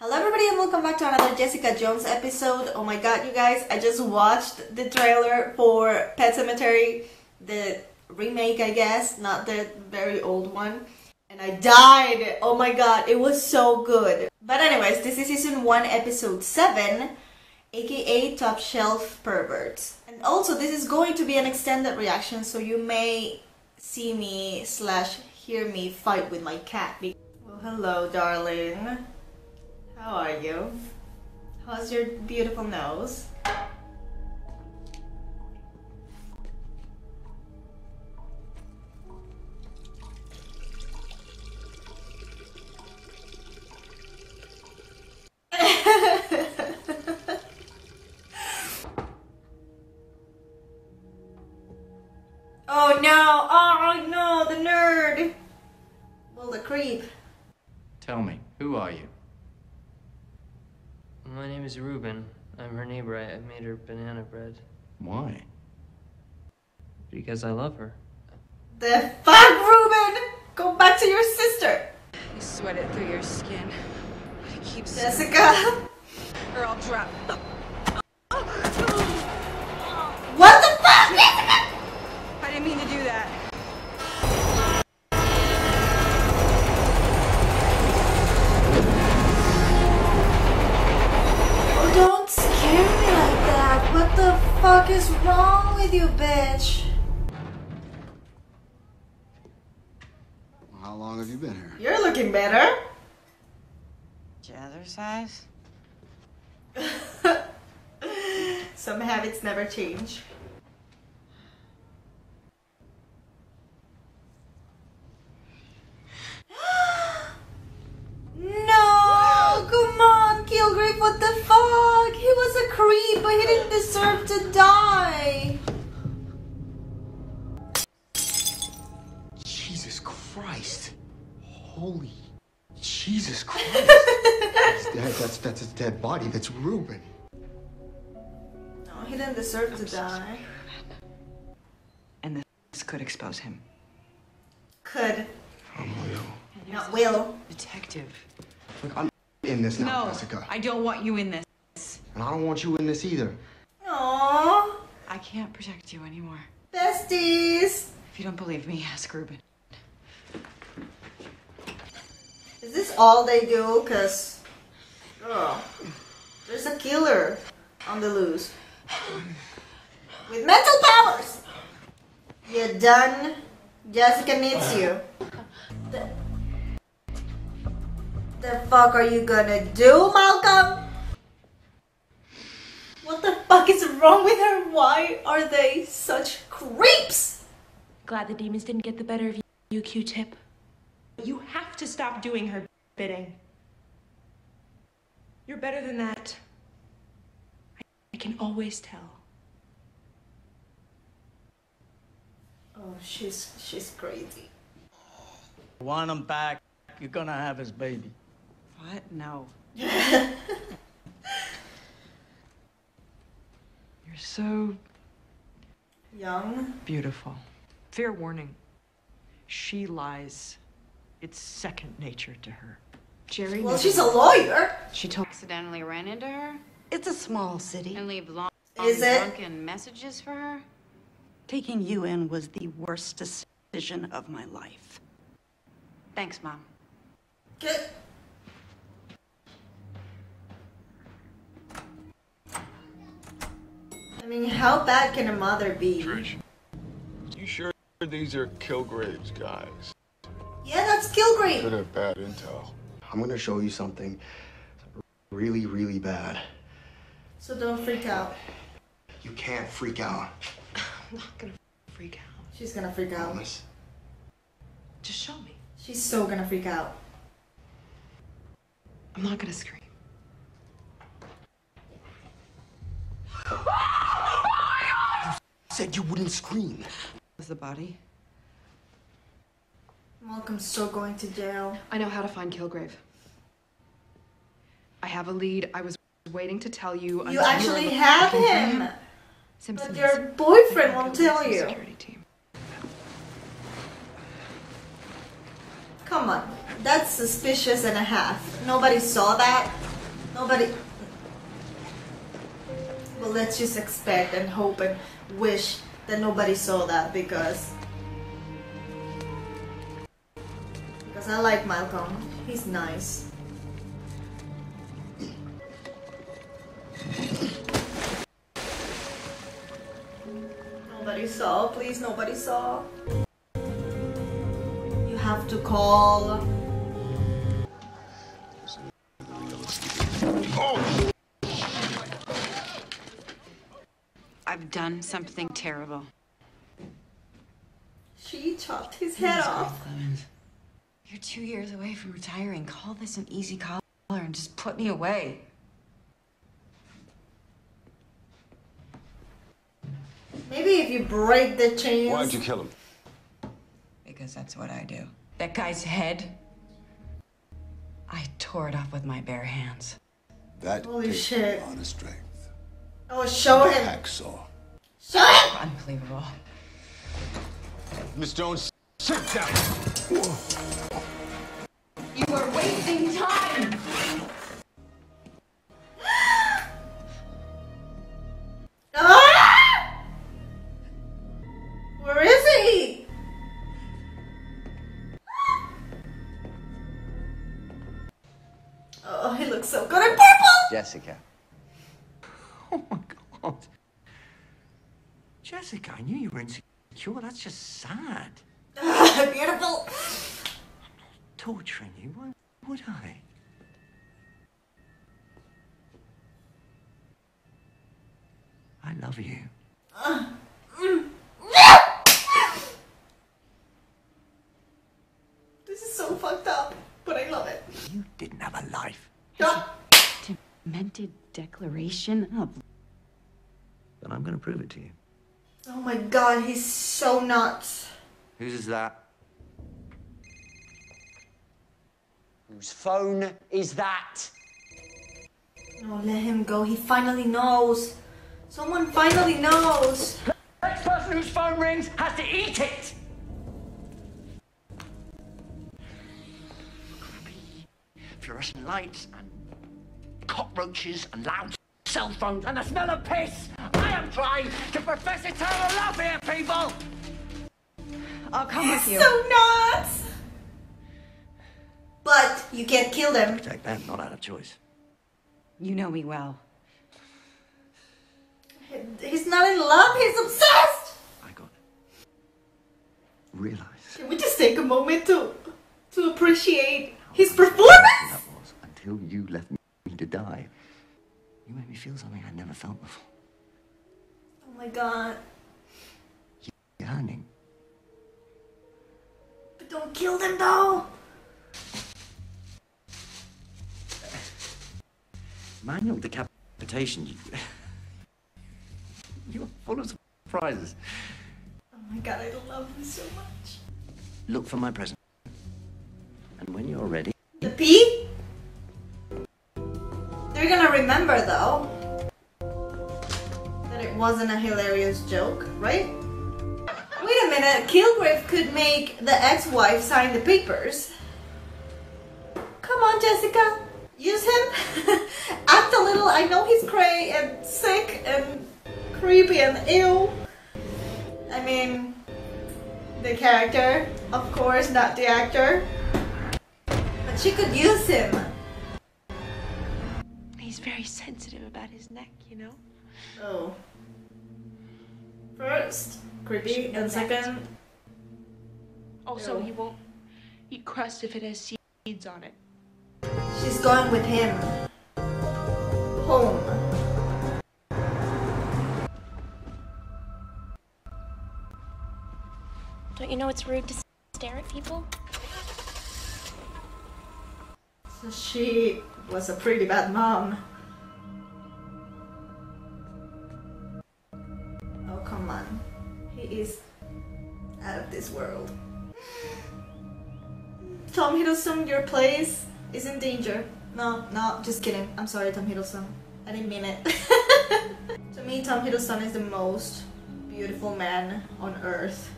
Hello everybody and welcome back to another Jessica Jones episode. Oh my god, you guys, I just watched the trailer for Pet Sematary, the remake I guess, not the very old one. And I died! Oh my god, it was so good. But anyways, this is season 1 episode 7, aka Top Shelf Perverts. And also this is going to be an extended reaction so you may see me slash hear me fight with my cat. Well hello darling. How are you? How's your beautiful nose? I'm her neighbor. I, I made her banana bread Why? because I love her. The fuck, Ruben! Go back to your sister! You sweat it through your skin. It keeps Jessica! or I'll drop. What the fuck, Jessica? I didn't mean to do that. With you, bitch? How long have you been here? You're looking better. Jazzercise? Some habits never change. no! Come on, Kilgrave, what the fuck? He was a creep, but he didn't deserve to die. Holy Jesus Christ. He's dead. That's that's his dead body. That's Ruben. No, he didn't deserve to die. And this could expose him. Could, oh, I'm Leo. not will. Detective. Look, I'm in this now, No, Jessica. I don't want you in this. And I don't want you in this either. Aww, I can't protect you anymore. besties. If you don't believe me, ask Ruben. Is this all they do? Cause, there's a killer on the loose with mental powers. You're done? Jessica needs you. The, the fuck are you gonna do, Malcolm? What the fuck is wrong with her? Why are they such creeps? Glad the demons didn't get the better of you, you Q-tip. You have to stop doing her bidding. You're better than that. I, I can always tell. Oh, she's she's crazy. Want him back, you're gonna have his baby. What? No. You're so Young. beautiful. Fair warning. She lies. It's second nature to her. Jeri. Well, never- she's a lawyer. She told. accidentally ran into her It's a small city. and leave long, Is it? drunken messages for her? Taking you in was the worst decision of my life. Thanks, Mom. Good. I mean, how bad can a mother be? Trish, you sure these are Kilgrave's guys? Yeah, that's Kilgrave. Could have bad intel. I'm gonna show you something really, really bad. So don't freak out. You can't freak out. I'm not gonna freak out. She's gonna freak out. Promise. Just show me. She's so gonna freak out. I'm not gonna scream. Said you wouldn't scream. Was the body? Malcolm's still going to jail. I know how to find Kilgrave. I have a lead. I was waiting to tell you. You actually you have him. him. But your boyfriend won't tell you. Security team. Come on. That's suspicious and a half. Nobody saw that. Nobody... Well, let's just expect and hope and wish that nobody saw that because I like Malcolm. He's nice. Nobody saw. Please, nobody saw. You have to call. I've done something terrible. She chopped his head off. You're two years away from retiring. Call this an easy collar and just put me away. Maybe if you break the chains. Why'd you kill him? Because that's what I do. That guy's head, I tore it off with my bare hands. That Holy takes shit. a lot of strength. Oh, show him. Hacksaw. Show him. Unbelievable. Miss Jones, sit down. You are wasting time! Ah! Where is he? Oh, he looks so good in purple. Jessica. Oh my god. Jessica, I knew you were insecure. That's just sad. Beautiful. Torturing you, why would I? I love you. This is so fucked up, but I love it. You didn't have a life. Ah! Demented declaration of Then I'm going to prove it to you. Oh my god, he's so nuts. Whose is that? Whose phone is that? No, let him go. He finally knows. Someone finally knows. Next person whose phone rings has to eat it! Fluorescent lights and cockroaches and loud Cell phones and the smell of piss! I am trying to profess eternal love here, people! I'll come with you. So not. But you can't kill them. Protect them, not out of choice. You know me well. He's not in love. He's obsessed. I got it. Realize Can we just take a moment to to appreciate his performance? that was until you left me to die. You made me feel something I'd never felt before. Oh my god. Yearning. Don't kill them though. Manual decapitation. You, you are full of surprises. Oh my god, I love him so much. Look for my present. And when you're ready, The P? They're gonna remember though that it wasn't a hilarious joke, right? Wait a minute, Kilgrave could make the ex-wife sign the papers. Come on, Jessica. Use him. Act a little. I know he's cray and sick and creepy and ill. I mean, the character, of course, not the actor. But she could use him. He's very sensitive about his neck, you know? Oh. First, creepy, and second, oh, Also, Ew. he won't eat crust if it has seeds on it. she's going with him. Home. Don't you know it's rude to stare at people? So she was a pretty bad mom. Hiddleston, your place is in danger. No, no, just kidding. I'm sorry, Tom Hiddleston. I didn't mean it. to me, Tom Hiddleston is the most beautiful man on earth.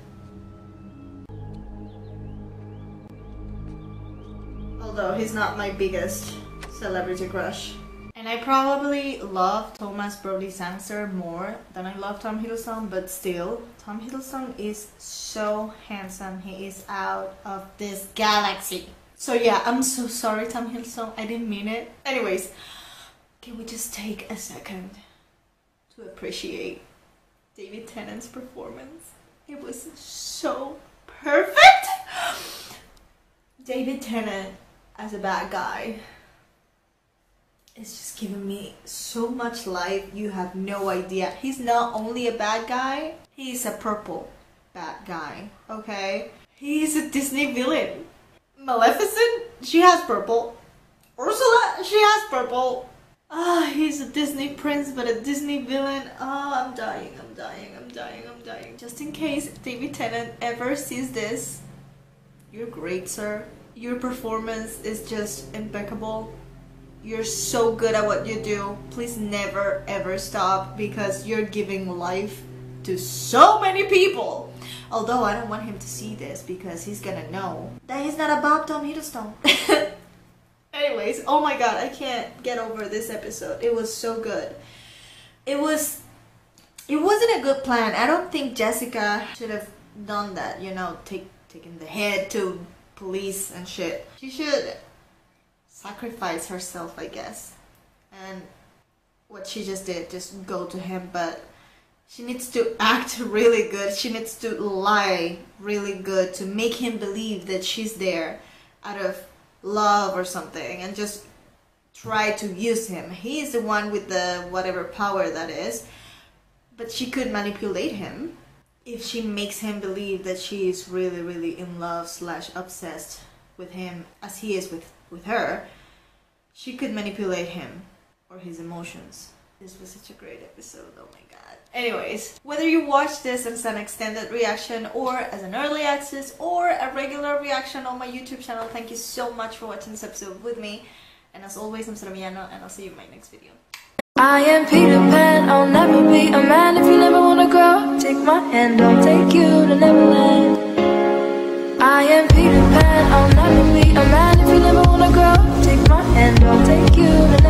Although he's not my biggest celebrity crush. And I probably love Thomas Brodie-Sangster more than I love Tom Hiddleston, but still, Tom Hiddleston is so handsome. He is out of this galaxy. So yeah, I'm so sorry, Tom Hiddleston. I didn't mean it. Anyways, can we just take a second to appreciate David Tennant's performance? It was so perfect. David Tennant as a bad guy is just giving me so much life. You have no idea. He's not only a bad guy, he's a purple bad guy. Okay, he's a Disney villain. Maleficent, she has purple. Ursula, she has purple. Ah, he's a Disney prince, but a Disney villain. Ah, I'm dying, I'm dying, I'm dying, I'm dying. Just in case David Tennant ever sees this, you're great, sir. Your performance is just impeccable. You're so good at what you do. Please never ever stop because you're giving life to so many people. Although I don't want him to see this because he's gonna know that he's not a Bob Tom Hiddleston. Anyways, oh my god, I can't get over this episode. It was so good. It was it wasn't a good plan. I don't think Jessica should have done that, you know, take taking the head to police and shit. She should sacrifice herself, I guess. And what she just did, just go to him, but she needs to act really good. She needs to lie really good to make him believe that she's there out of love or something and just try to use him. He is the one with the whatever power that is. But she could manipulate him if she makes him believe that she is really, really in love slash obsessed with him as he is with, with her. She could manipulate him or his emotions. This was such a great episode, oh my god. Anyways, whether you watch this as an extended reaction or as an early access or a regular reaction on my YouTube channel, thank you so much for watching this episode with me. And as always, I'm Sora Miyano and I'll see you in my next video. I am Peter Pan, I'll never be a man if you never wanna grow. Take my hand, I'll take you to Neverland. I am Peter Pan, I'll never be a man if you never wanna grow. Take my hand, I'll take you to Neverland.